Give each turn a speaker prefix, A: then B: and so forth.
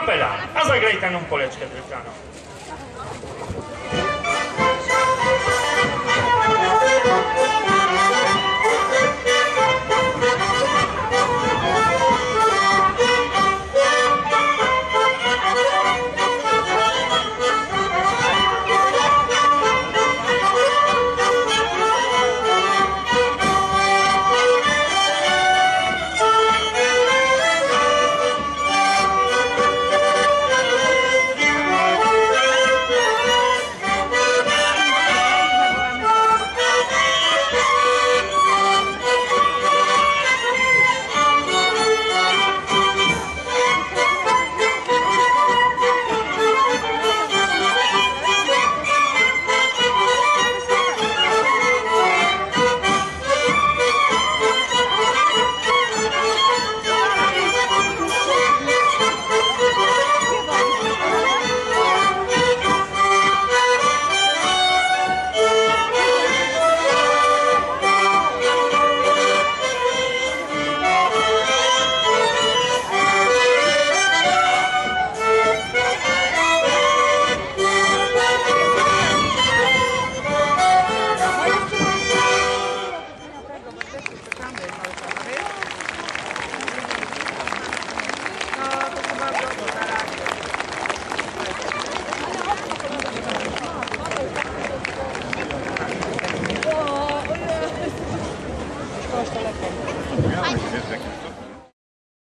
A: Kapela, a zagraj taną poleczkę drewnianą.